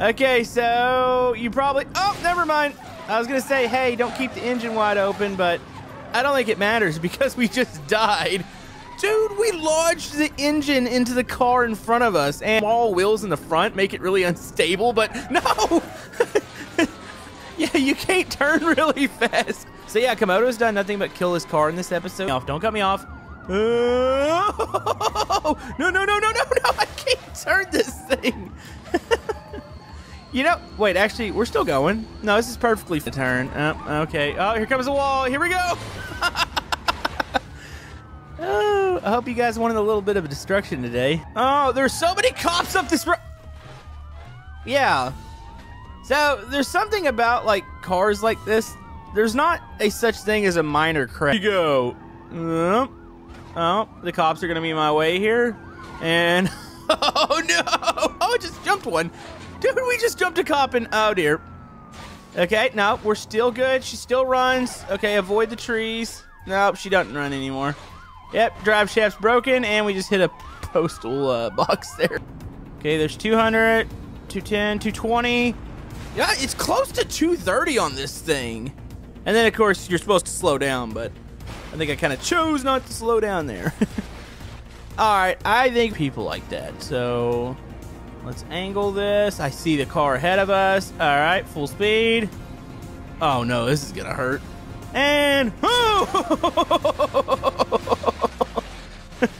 Okay, so you probably. Oh, never mind. I was gonna say, hey, don't keep the engine wide open, but I don't think it matters because we just died. Dude, we launched the engine into the car in front of us, and small wheels in the front make it really unstable. But no, yeah, you can't turn really fast. So yeah, Comodo's done nothing but kill his car in this episode. Don't cut me off. No, no, no, no, no, no! I can't turn this thing. You know, wait, actually, we're still going. No, this is perfectly for turn. Oh, okay. Oh, here comes a wall. Here we go. oh, I hope you guys wanted a little bit of destruction today. Oh, there's so many cops up this road. Yeah. So there's something about like cars like this. There's not a such thing as a minor crash. You go. Oh, oh, the cops are gonna be my way here, and oh no! Oh, I just jumped one. Dude, we just jumped a cop and oh dear. Okay, no, we're still good. She still runs. Okay, avoid the trees. Nope, she doesn't run anymore. Yep, drive shaft's broken, and we just hit a postal uh, box there. Okay, there's 200, 210, 220. Yeah, it's close to 230 on this thing. And then, of course, you're supposed to slow down, but I think I kind of chose not to slow down there. All right, I think people like that. So let's angle this. I see the car ahead of us. All right, full speed. Oh no, this is gonna hurt. And oh!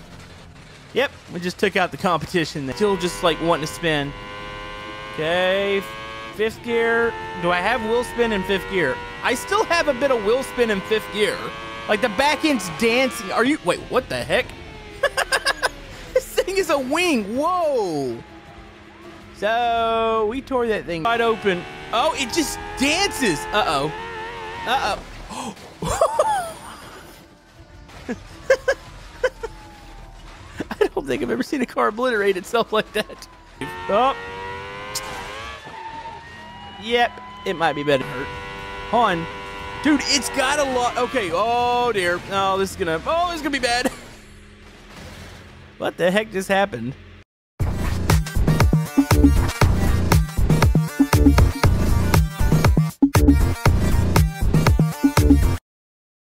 yep, we just took out the competition. Still just like wanting to spin. Okay, fifth gear. Do I have wheel spin in fifth gear? I still have a bit of wheel spin in fifth gear. Like the back end's dancing. Are you? Wait, what the heck? this thing is a wing. Whoa. So we tore that thing wide open. Oh, it just dances. Uh oh. Uh oh. I don't think I've ever seen a car obliterate itself like that. Oh. Yep, it might be better. Hold on. Dude, it's got a lot. Okay. Oh, dear. Oh, this is gonna. Oh, this is gonna be bad. what the heck just happened?